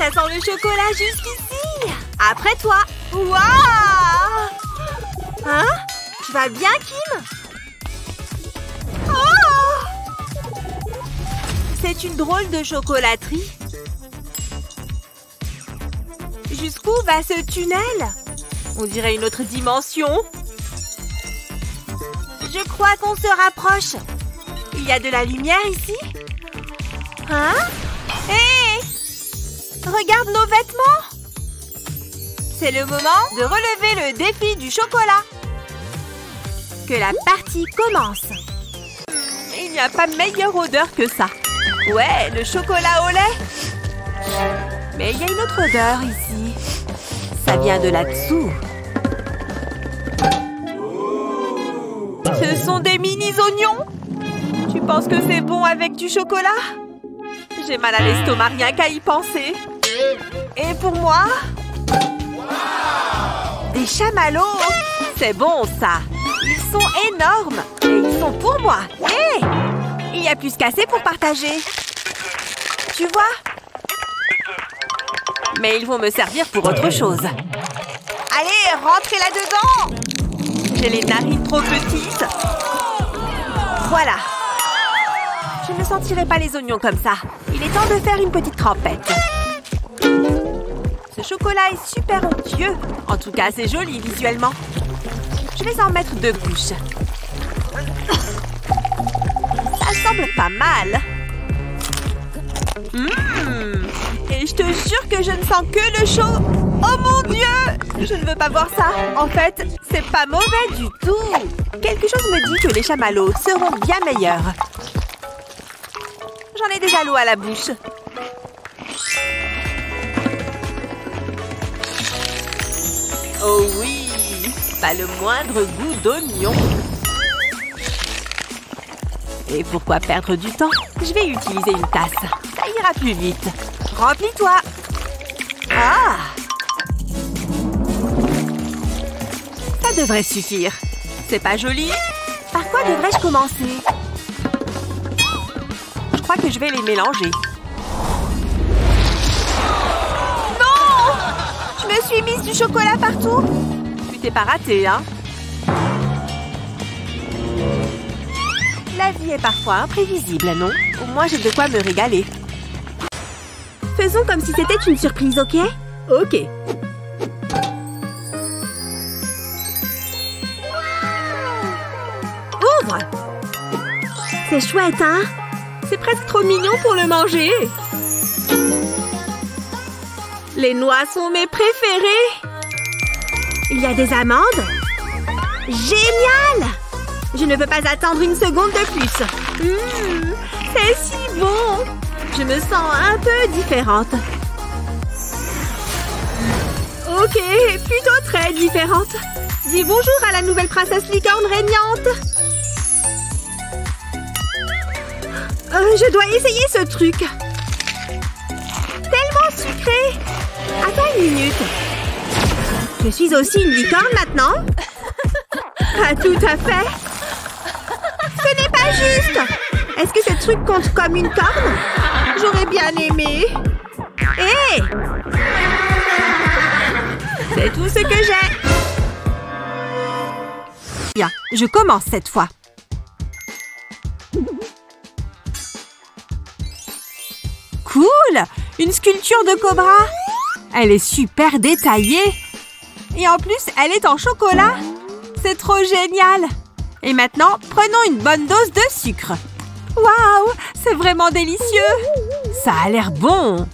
Ça sent le chocolat jusqu'ici. Après toi. Waouh. Hein? Tu vas bien, Kim? Oh! C'est une drôle de chocolaterie. Jusqu'où va ce tunnel? On dirait une autre dimension. Je crois qu'on se rapproche. Il y a de la lumière ici. Hein? Hé Regarde nos vêtements C'est le moment de relever le défi du chocolat. Que la partie commence. Il n'y a pas meilleure odeur que ça. Ouais, le chocolat au lait. Mais il y a une autre odeur ici. Ça vient de là-dessous. Ce sont des mini-oignons Tu penses que c'est bon avec du chocolat? J'ai mal à l'estomac rien qu'à y penser. Et pour moi Des chamallows C'est bon ça Ils sont énormes Et ils sont pour moi Hé Il y a plus qu'assez pour partager. Tu vois? Mais ils vont me servir pour autre chose. Allez, rentrez là-dedans j'ai les narines trop petites. Voilà. Je ne sentirai pas les oignons comme ça. Il est temps de faire une petite trempette. Ce chocolat est super onctueux. En tout cas, c'est joli visuellement. Je vais en mettre deux couches. Ça semble pas mal. Mmh. Et je te jure que je ne sens que le chaud. Oh mon Dieu Je ne veux pas voir ça. En fait, c'est pas mauvais du tout. Quelque chose me dit que les chamallows seront bien meilleurs. J'en ai déjà l'eau à la bouche. Oh oui Pas le moindre goût d'oignon. Et pourquoi perdre du temps? Je vais utiliser une tasse. Ça ira plus vite. Remplis-toi Ah Ça devrait suffire. C'est pas joli? Par quoi devrais-je commencer? Je crois que je vais les mélanger. Suis mise du chocolat partout. Tu t'es pas raté, hein. La vie est parfois imprévisible, non? Au moins, j'ai de quoi me régaler. Faisons comme si c'était une surprise, ok? Ok. Ouvre! C'est chouette, hein? C'est presque trop mignon pour le manger. Les noix sont mes préférées. Il y a des amandes? Génial Je ne peux pas attendre une seconde de plus. Mmh, c'est si bon Je me sens un peu différente. Ok, plutôt très différente. Dis bonjour à la nouvelle princesse licorne régnante. Euh, je dois essayer ce truc. Attends une minute. Je suis aussi une licorne maintenant Pas tout à fait. Ce n'est pas juste. Est-ce que ce truc compte comme une corne? J'aurais bien aimé. Hé C'est tout ce que j'ai. Bien, je commence cette fois. Cool Une sculpture de cobra Elle est super détaillée. Et en plus, elle est en chocolat. C'est trop génial. Et maintenant, prenons une bonne dose de sucre. Waouh C'est vraiment délicieux. Ça a l'air bon.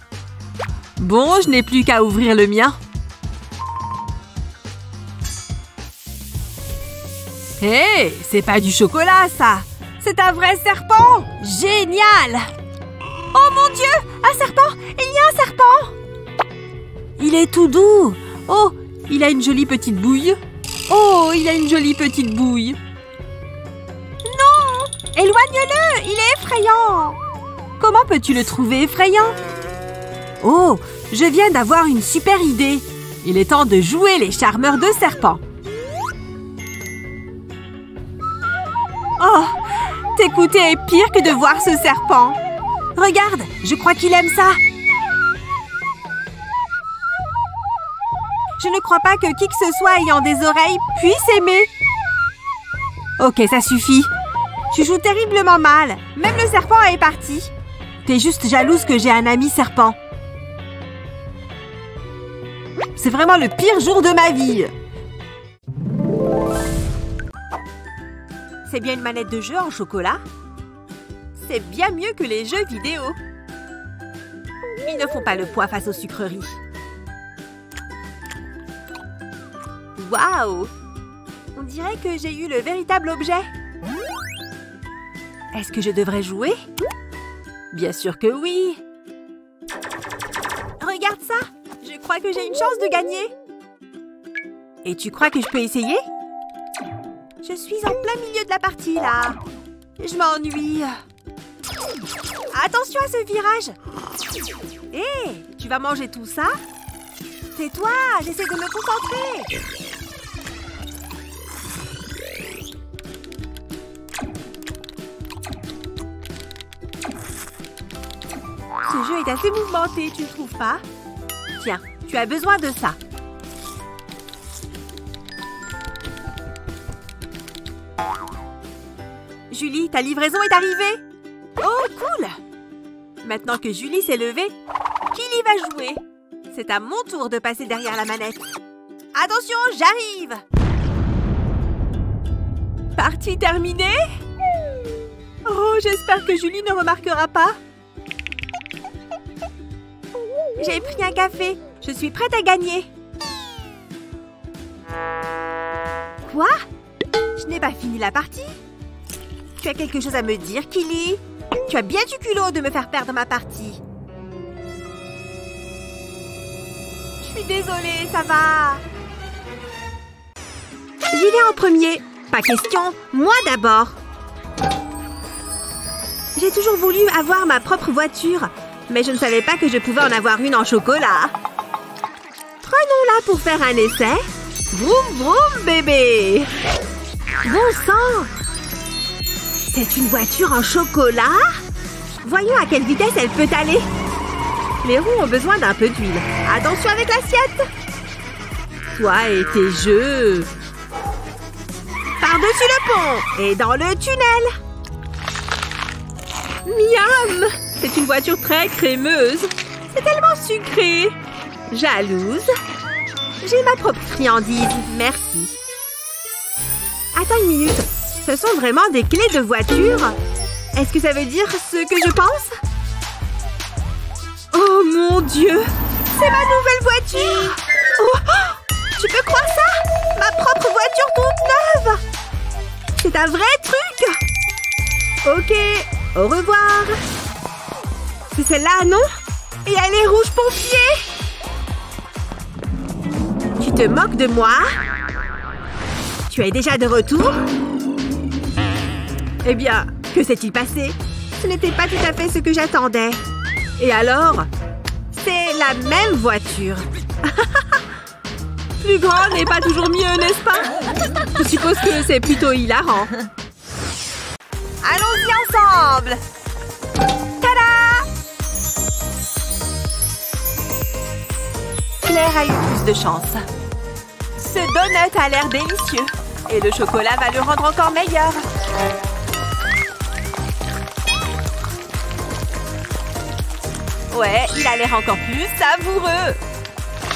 Bon, je n'ai plus qu'à ouvrir le mien. Hé C'est pas du chocolat, ça. C'est un vrai serpent. Génial. Oh mon Dieu Un serpent. Il y a un serpent Il est tout doux. Oh Il a une jolie petite bouille. Oh Il a une jolie petite bouille. Non Éloigne-le Il est effrayant. Comment peux-tu le trouver effrayant? Oh Je viens d'avoir une super idée. Il est temps de jouer les charmeurs de serpents Oh T'écouter est pire que de voir ce serpent. Regarde, je crois qu'il aime ça. Ne crois pas que qui que ce soit ayant des oreilles puisse aimer. Ok, ça suffit. Tu joues terriblement mal. Même le serpent est parti. T'es juste jalouse que j'ai un ami serpent. C'est vraiment le pire jour de ma vie. C'est bien une manette de jeu en chocolat C'est bien mieux que les jeux vidéo. Ils ne font pas le poids face aux sucreries. Waouh! On dirait que j'ai eu le véritable objet. Est-ce que je devrais jouer? Bien sûr que oui! Regarde ça! Je crois que j'ai une chance de gagner! Et tu crois que je peux essayer? Je suis en plein milieu de la partie, là! Je m'ennuie! Attention à ce virage! Hé Tu vas manger tout ça? Tais-toi! J'essaie de me concentrer Est assez mouvementé, tu ne trouves pas? Tiens, tu as besoin de ça. Julie, ta livraison est arrivée Oh, cool Maintenant que Julie s'est levée, qui y va jouer? C'est à mon tour de passer derrière la manette. Attention, j'arrive Partie terminée Oh, j'espère que Julie ne remarquera pas. J'ai pris un café. Je suis prête à gagner. Quoi? Je n'ai pas fini la partie. Tu as quelque chose à me dire, Killy Tu as bien du culot de me faire perdre ma partie. Je suis désolée, ça va. J'y vais en premier. Pas question, moi d'abord. J'ai toujours voulu avoir ma propre voiture, mais je ne savais pas que je pouvais en avoir une en chocolat. Prenons-la pour faire un essai. Vroom vroom bébé Bon sang C'est une voiture en chocolat? Voyons à quelle vitesse elle peut aller. Les roues ont besoin d'un peu d'huile. Attention avec l'assiette Toi et tes jeux Par-dessus le pont et dans le tunnel Miam C'est une voiture très crémeuse. C'est tellement sucré. Jalouse. J'ai ma propre friandise, merci. Attends une minute. Ce sont vraiment des clés de voiture? Est-ce que ça veut dire ce que je pense? Oh mon Dieu C'est ma nouvelle voiture oh, Tu peux croire ça? Ma propre voiture toute neuve C'est un vrai truc Ok, au revoir C'est celle-là, non Et elle est rouge pompier Tu te moques de moi Tu es déjà de retour Eh bien, que s'est-il passé Ce n'était pas tout à fait ce que j'attendais. Et alors C'est la même voiture Plus grand n'est pas toujours mieux, n'est-ce pas Je suppose que c'est plutôt hilarant. Allons-y ensemble A eu plus de chance. Ce donut a l'air délicieux. Et le chocolat va le rendre encore meilleur. Ouais, il a l'air encore plus savoureux.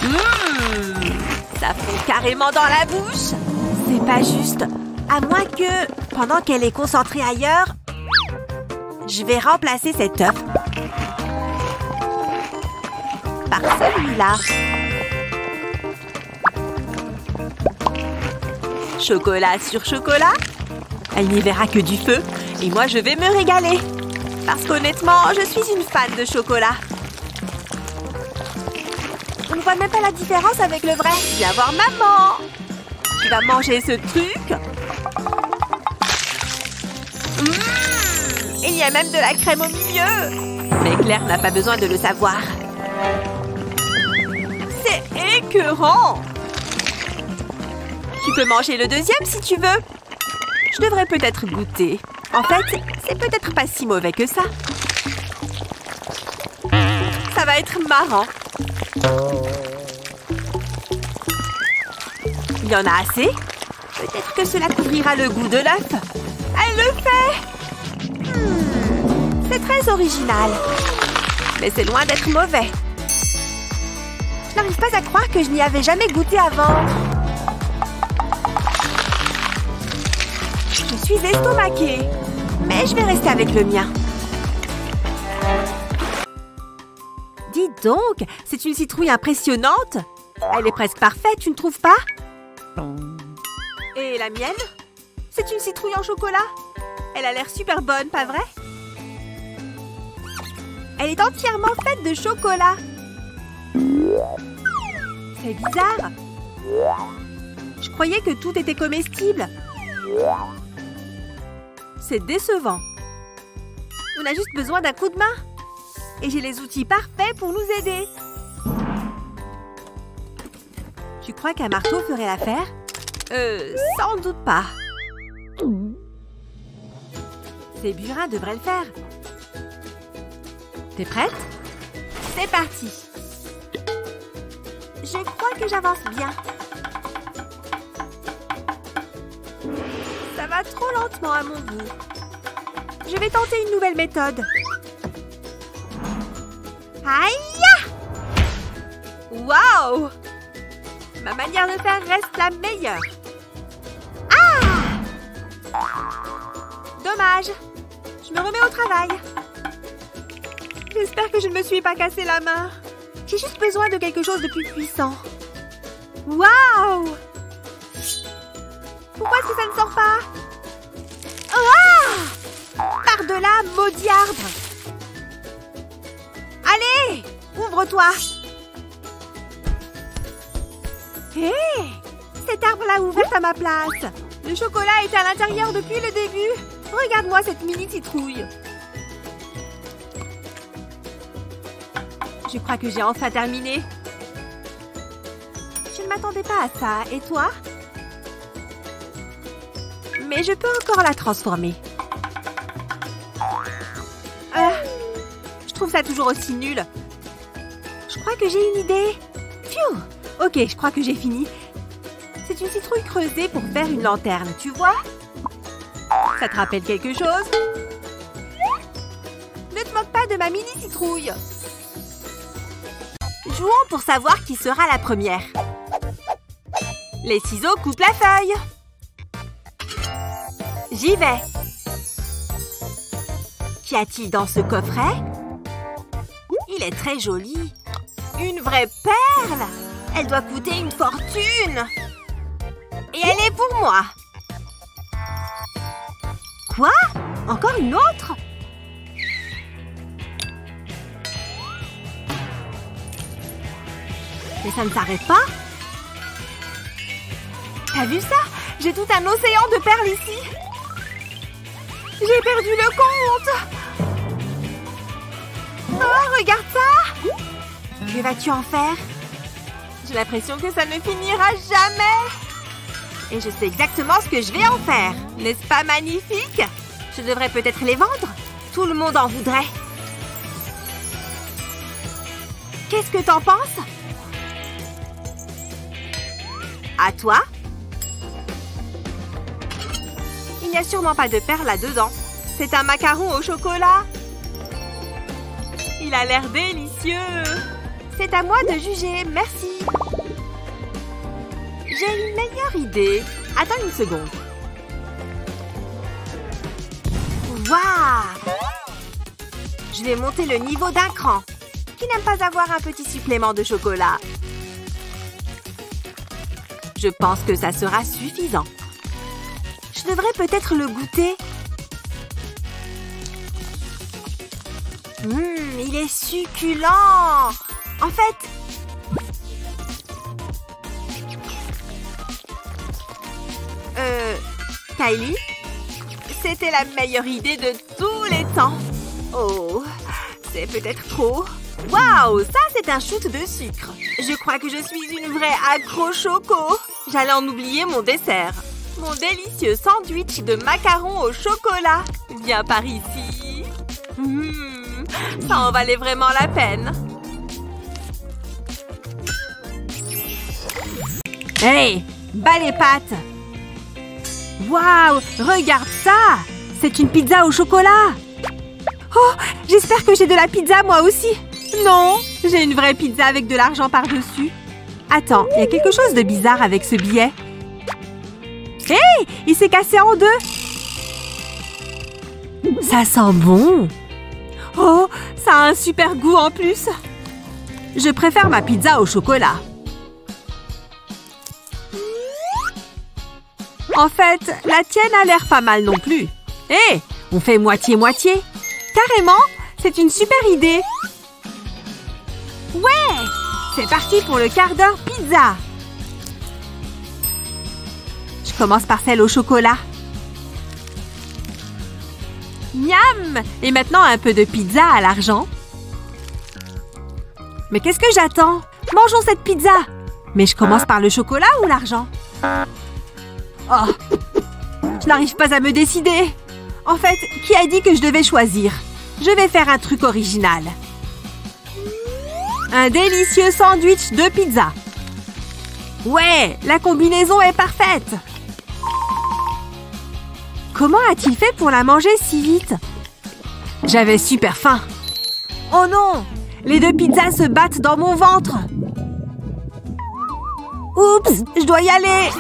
Mmh, ça fait carrément dans la bouche. C'est pas juste. À moins que, pendant qu'elle est concentrée ailleurs, je vais remplacer cet œuf par celui-là. Chocolat sur chocolat? Elle n'y verra que du feu. Et moi, je vais me régaler. Parce qu'honnêtement, je suis une fan de chocolat. On ne voit même pas la différence avec le vrai. Viens voir maman Tu vas manger ce truc Mmh, Il y a même de la crème au milieu Mais Claire n'a pas besoin de le savoir. Tu peux manger le deuxième si tu veux. Je devrais peut-être goûter. En fait, c'est peut-être pas si mauvais que ça. Ça va être marrant. y en a assez? Peut-être que cela couvrira le goût de l'œuf. Elle le fait hmm, C'est très original. Mais c'est loin d'être mauvais. N'arrive pas à croire que je n'y avais jamais goûté avant. Je suis estomaquée. Mais je vais rester avec le mien. Dis donc, c'est une citrouille impressionnante. Elle est presque parfaite, tu ne trouves pas? Et la mienne? C'est une citrouille en chocolat Elle a l'air super bonne, pas vrai? Elle est entièrement faite de chocolat. C'est bizarre. Je croyais que tout était comestible. C'est décevant. On a juste besoin d'un coup de main. Et j'ai les outils parfaits pour nous aider. Tu crois qu'un marteau ferait l'affaire? Euh, sans doute pas. Ces burins devraient le faire. T'es prête? C'est parti. Je crois que j'avance bien. Ça va trop lentement à mon goût. Je vais tenter une nouvelle méthode. Aïe Waouh Ma manière de faire reste la meilleure. Ah Dommage. Je me remets au travail. J'espère que je ne me suis pas cassé la main. J'ai juste besoin de quelque chose de plus puissant. Waouh! Pourquoi est-ce que ça ne sort pas? Ah! Par-delà, maudit arbre Allez Ouvre-toi. Hé! Cet arbre l'a ouverte à ma place. Le chocolat est à l'intérieur depuis le début. Regarde-moi cette mini citrouille Je crois que j'ai enfin terminé? Je ne m'attendais pas à ça. Et toi? Mais je peux encore la transformer. Ah, je trouve ça toujours aussi nul. Je crois que j'ai une idée. Phew Ok, je crois que j'ai fini. C'est une citrouille creusée pour faire une lanterne, tu vois? Ça te rappelle quelque chose? Ne te moque pas de ma mini citrouille Pour savoir qui sera la première. Les ciseaux coupent la feuille. J'y vais. Qu'y a-t-il dans ce coffret? Il est très joli. Une vraie perle Elle doit coûter une fortune Et elle est pour moi Quoi? Encore une autre? Mais ça ne s'arrête pas. T'as vu ça? J'ai tout un océan de perles ici. J'ai perdu le compte. Oh, regarde ça. Que vas-tu en faire? J'ai l'impression que ça ne finira jamais. Et je sais exactement ce que je vais en faire. N'est-ce pas magnifique? Je devrais peut-être les vendre. Tout le monde en voudrait. Qu'est-ce que t'en penses? À toi Il n'y a sûrement pas de perles là-dedans. C'est un macaron au chocolat. Il a l'air délicieux. C'est à moi de juger, merci. J'ai une meilleure idée. Attends une seconde. Waouh Je vais monter le niveau d'un cran. Qui n'aime pas avoir un petit supplément de chocolat? Je pense que ça sera suffisant. Je devrais peut-être le goûter. Hum, il est succulent En fait... Euh... Kylie C'était la meilleure idée de tous les temps Oh... C'est peut-être trop Waouh Ça, c'est un shoot de sucre Je crois que je suis une vraie accro-choco J'allais en oublier mon dessert. Mon délicieux sandwich de macarons au chocolat. Viens par ici. Mmh, ça en valait vraiment la peine. Hey Bas les pattes Waouh Regarde ça C'est une pizza au chocolat Oh J'espère que j'ai de la pizza moi aussi Non J'ai une vraie pizza avec de l'argent par-dessus. Attends, il y a quelque chose de bizarre avec ce billet. Hé Il s'est cassé en deux Ça sent bon Oh Ça a un super goût en plus Je préfère ma pizza au chocolat. En fait, la tienne a l'air pas mal non plus. Hé On fait moitié-moitié Carrément C'est une super idée. Ouais C'est parti pour le quart d'heure pizza. Je commence par celle au chocolat. Miam! Et maintenant un peu de pizza à l'argent. Mais qu'est-ce que j'attends? Mangeons cette pizza! Mais je commence par le chocolat ou l'argent? Oh Je n'arrive pas à me décider En fait, qui a dit que je devais choisir? Je vais faire un truc original. Un délicieux sandwich de pizza. Ouais, la combinaison est parfaite Comment a-t-il fait pour la manger si vite? J'avais super faim. Oh non Les deux pizzas se battent dans mon ventre Oups Je dois y aller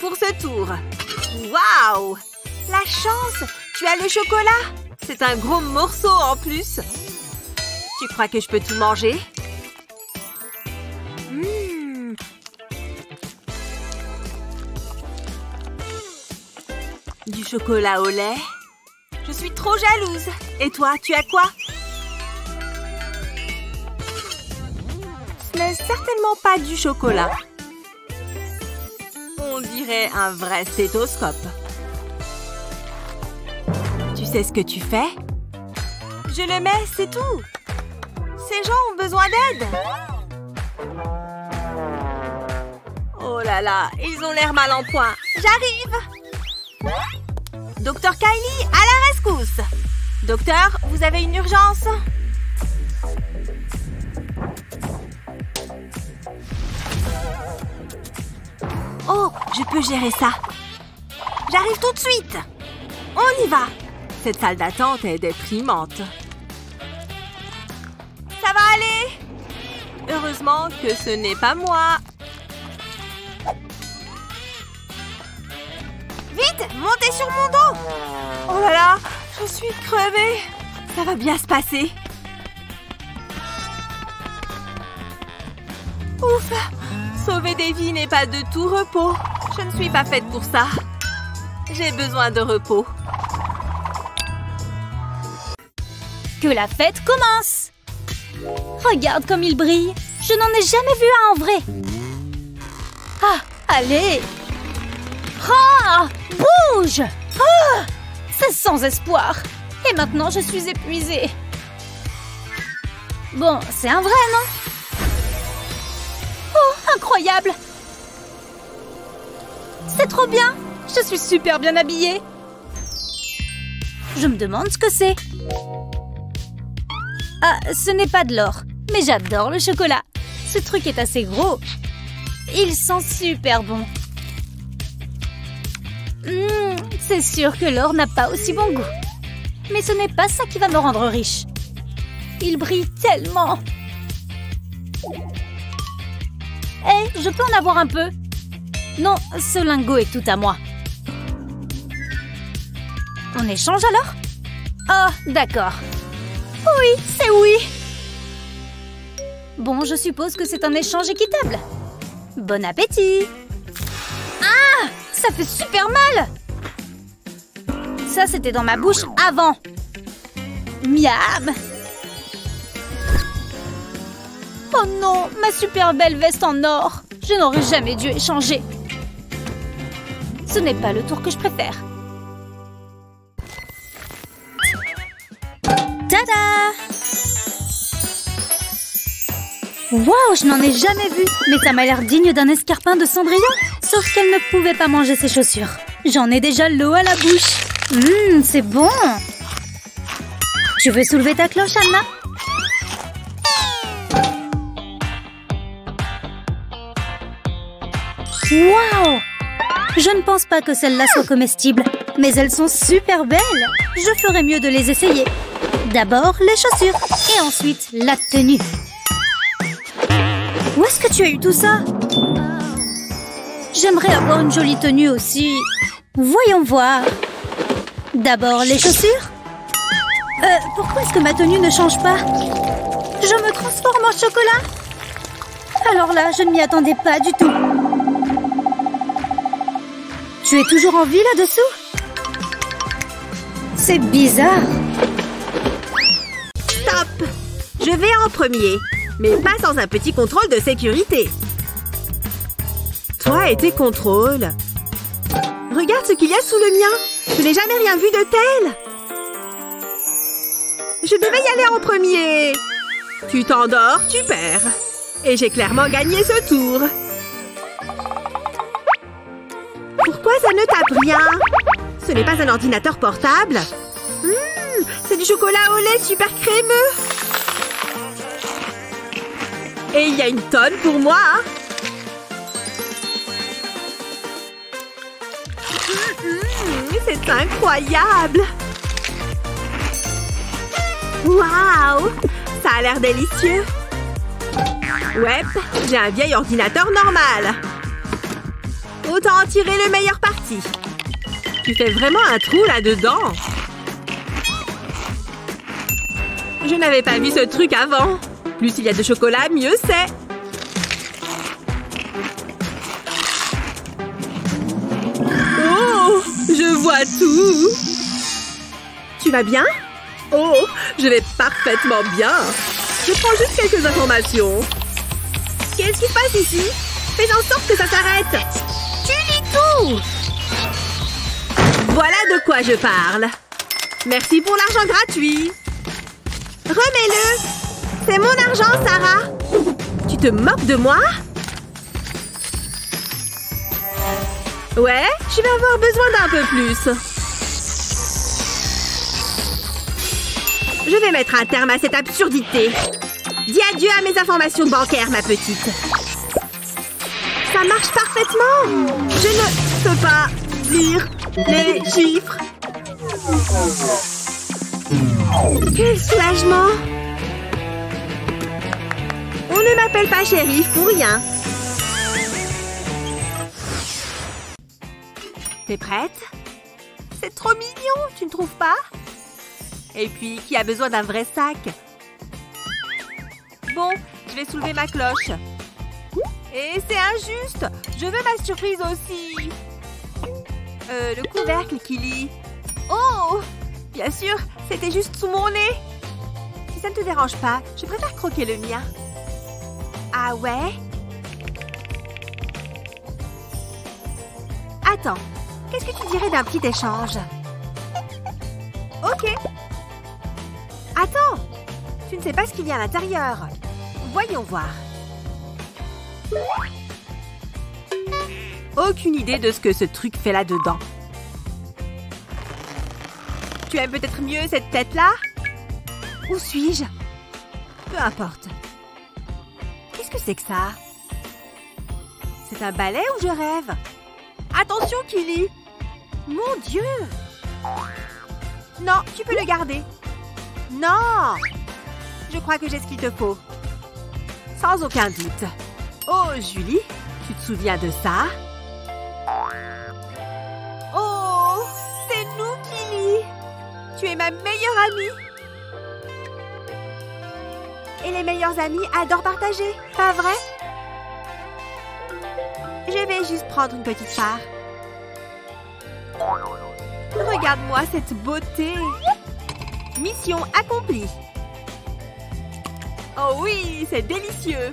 Pour ce tour. Waouh La chance Tu as le chocolat? C'est un gros morceau en plus. Tu crois que je peux tout manger? Mmh. Du chocolat au lait? Je suis trop jalouse. Et toi, tu as quoi? Ce n'est certainement pas du chocolat. On dirait un vrai stéthoscope. Tu sais ce que tu fais? Je le mets, c'est tout. Ces gens ont besoin d'aide. Oh là là, ils ont l'air mal en point. J'arrive Docteur Kylie, à la rescousse Docteur, vous avez une urgence? Oh, je peux gérer ça. J'arrive tout de suite. On y va. Cette salle d'attente est déprimante. Ça va aller Heureusement que ce n'est pas moi. Vite, montez sur mon dos Oh là là, je suis crevée. Ça va bien se passer. Ouf Sauver des vies n'est pas de tout repos. Je ne suis pas faite pour ça. J'ai besoin de repos. Que la fête commence Regarde comme il brille Je n'en ai jamais vu un en vrai Ah, allez Ah Bouge Ah C'est sans espoir Et maintenant, je suis épuisée. Bon, c'est un vrai, non? Incroyable C'est trop bien Je suis super bien habillée Je me demande ce que c'est. Ah, ce n'est pas de l'or, mais j'adore le chocolat. Ce truc est assez gros. Il sent super bon. Mmh, c'est sûr que l'or n'a pas aussi bon goût. Mais ce n'est pas ça qui va me rendre riche. Il brille tellement Hé, je peux en avoir un peu? Non, ce lingot est tout à moi. On échange alors? Oh, d'accord. Oui, c'est oui Bon, je suppose que c'est un échange équitable. Bon appétit Ah Ça fait super mal Ça, c'était dans ma bouche avant. Miam Oh non, ma super belle veste en or Je n'aurais jamais dû échanger. Ce n'est pas le tour que je préfère. Tada Waouh, je n'en ai jamais vu Mais ça m'a l'air digne d'un escarpin de Cendrillon Sauf qu'elle ne pouvait pas manger ses chaussures. J'en ai déjà l'eau à la bouche. Hum, c'est bon Tu veux soulever ta cloche, Anna? Waouh Je ne pense pas que celles-là soient comestibles, mais elles sont super belles. Je ferais mieux de les essayer. D'abord les chaussures et ensuite la tenue. Où est-ce que tu as eu tout ça? J'aimerais avoir une jolie tenue aussi. Voyons voir. D'abord les chaussures. Euh, pourquoi est-ce que ma tenue ne change pas? Je me transforme en chocolat Alors là, je ne m'y attendais pas du tout. Tu es toujours en vie là-dessous? C'est bizarre. Stop Je vais en premier, mais pas sans un petit contrôle de sécurité. Toi et tes contrôles. Regarde ce qu'il y a sous le mien. Je n'ai jamais rien vu de tel. Je devais y aller en premier. Tu t'endors, tu perds. Et j'ai clairement gagné ce tour. Pourquoi ça ne tape rien Ce n'est pas un ordinateur portable Hum, C'est du chocolat au lait super crémeux. Et il y a une tonne pour moi. Hum, C'est incroyable. Waouh Ça a l'air délicieux. Ouais, j'ai un vieil ordinateur normal Autant en tirer le meilleur parti. Tu fais vraiment un trou là-dedans. Je n'avais pas vu ce truc avant. Plus il y a de chocolat, mieux c'est. Oh Je vois tout Tu vas bien? Oh Je vais parfaitement bien Je prends juste quelques informations. Qu'est-ce qui se passe ici? Fais en sorte que ça s'arrête Voilà de quoi je parle. Merci pour l'argent gratuit. Remets-le. C'est mon argent, Sarah. Tu te moques de moi? Ouais, je vais avoir besoin d'un peu plus. Je vais mettre un terme à cette absurdité. Dis adieu à mes informations bancaires, ma petite. Ça marche parfaitement Je ne peux pas lire les chiffres. Quel soulagement On ne m'appelle pas shérif pour rien. T'es prête? C'est trop mignon, tu ne trouves pas? Et puis, qui a besoin d'un vrai sac? Bon, je vais soulever ma cloche. Et c'est injuste Je veux ma surprise aussi Euh, le couvercle, Kili. Oh Bien sûr, c'était juste sous mon nez Si ça ne te dérange pas, je préfère croquer le mien. Ah ouais? Attends, qu'est-ce que tu dirais d'un petit échange? Ok Attends Tu ne sais pas ce qu'il y a à l'intérieur. Voyons voir. Aucune idée de ce que ce truc fait là-dedans. Tu aimes peut-être mieux cette tête-là? Où suis-je? Peu importe. Qu'est-ce que c'est que ça? C'est un balai ou je rêve? Attention, Kili Mon Dieu Non, tu peux le garder. Non Je crois que j'ai ce qu'il te faut. Sans aucun doute. Oh, Julie, tu te souviens de ça? Tu es ma meilleure amie. Et les meilleurs amis adorent partager, pas vrai? Je vais juste prendre une petite part. Regarde-moi cette beauté. Mission accomplie. Oh oui, c'est délicieux.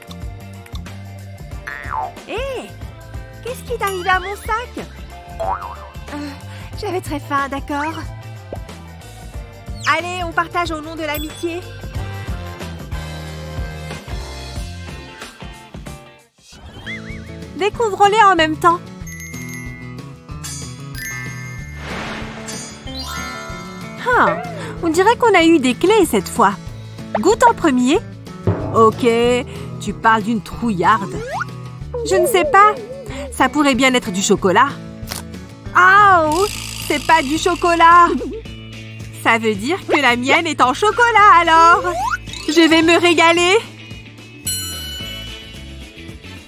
Hé Qu'est-ce qui est arrivé à mon sac? Euh, J'avais très faim, d'accord? Allez, on partage au nom de l'amitié. Découvre-les en même temps. Ah, on dirait qu'on a eu des clés cette fois. Goûte en premier. Ok, tu parles d'une trouillarde. Je ne sais pas. Ça pourrait bien être du chocolat. Oh C'est pas du chocolat Ça veut dire que la mienne est en chocolat alors. Je vais me régaler.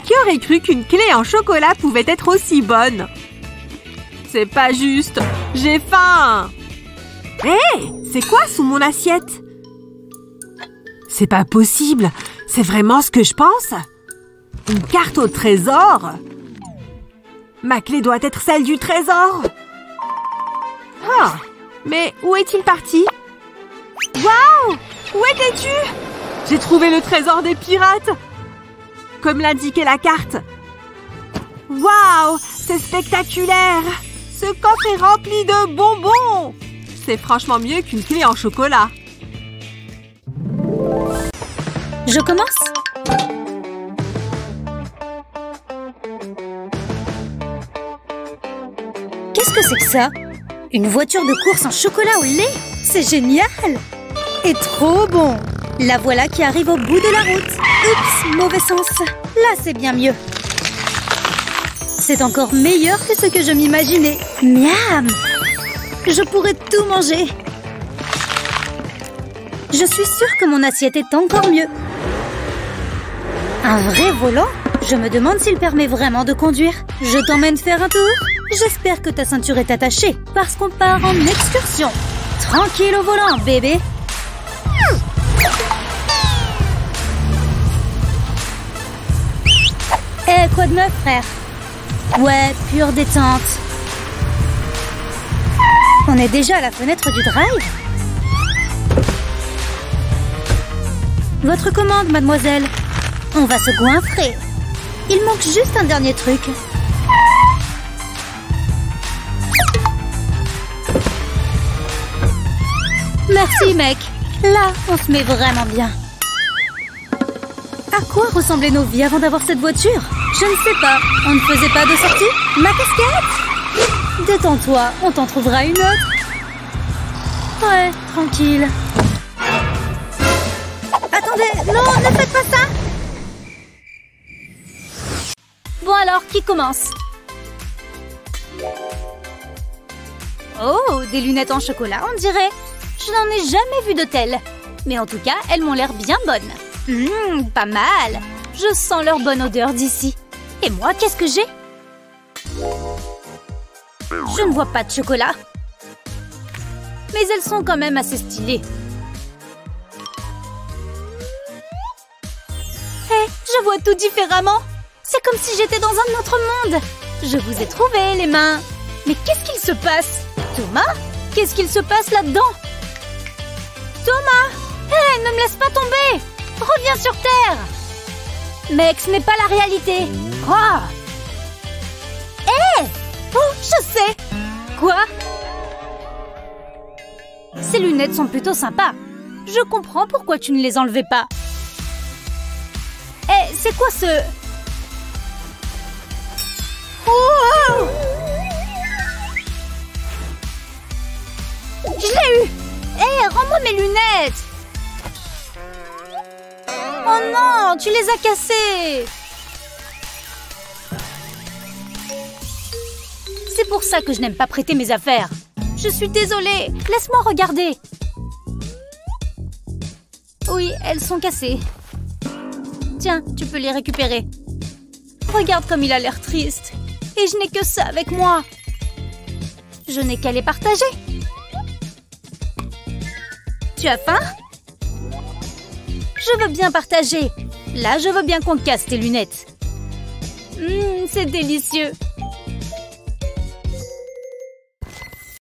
Qui aurait cru qu'une clé en chocolat pouvait être aussi bonne? C'est pas juste. J'ai faim. Hé C'est quoi sous mon assiette? C'est pas possible. C'est vraiment ce que je pense. Une carte au trésor. Ma clé doit être celle du trésor. Ah Mais où est-il parti Waouh Où étais-tu J'ai trouvé le trésor des pirates Comme l'indiquait la carte. Waouh C'est spectaculaire Ce coffre est rempli de bonbons C'est franchement mieux qu'une clé en chocolat. Je commence Qu'est-ce que c'est que ça Une voiture de course en chocolat au lait C'est génial. Et trop bon. La voilà qui arrive au bout de la route. Oups, mauvais sens. Là, c'est bien mieux. C'est encore meilleur que ce que je m'imaginais. Miam. Je pourrais tout manger. Je suis sûre que mon assiette est encore mieux. Un vrai volant? Je me demande s'il permet vraiment de conduire. Je t'emmène faire un tour J'espère que ta ceinture est attachée, parce qu'on part en excursion. Tranquille au volant, bébé. Eh, quoi de neuf, frère? Ouais, pure détente. On est déjà à la fenêtre du drive? Votre commande, mademoiselle. On va se goinfrer. Il manque juste un dernier truc. Merci, mec. Là, on se met vraiment bien. À quoi ressemblaient nos vies avant d'avoir cette voiture? Je ne sais pas. On ne faisait pas de sortie? Ma casquette? Détends-toi, on t'en trouvera une autre. Ouais, tranquille. Attendez, non, ne faites pas ça Bon alors, qui commence? Oh, des lunettes en chocolat, on dirait. Je n'en ai jamais vu de telles. Mais en tout cas, elles m'ont l'air bien bonnes. Hum, pas mal. Je sens leur bonne odeur d'ici. Et moi, qu'est-ce que j'ai? Je ne vois pas de chocolat. Mais elles sont quand même assez stylées. Hé, je vois tout différemment. C'est comme si j'étais dans un autre monde. Je vous ai trouvé, les mains. Mais qu'est-ce qu'il se passe? Thomas Qu'est-ce qu'il se passe là-dedans? Thomas Hé, ne me laisse pas tomber Reviens sur Terre Mec, ce n'est pas la réalité Quoi Hé Oh, je sais Quoi Ces lunettes sont plutôt sympas. Je comprends pourquoi tu ne les enlevais pas. Hé, c'est quoi ce... Oh Je l'ai eu Hé, rends-moi mes lunettes Oh non, tu les as cassées C'est pour ça que je n'aime pas prêter mes affaires. Je suis désolée, laisse-moi regarder. Oui, elles sont cassées. Tiens, tu peux les récupérer. Regarde comme il a l'air triste. Et je n'ai que ça avec moi. Je n'ai qu'à les partager. Tu as faim? Je veux bien partager. Là, je veux bien qu'on casse tes lunettes. Hum, c'est délicieux.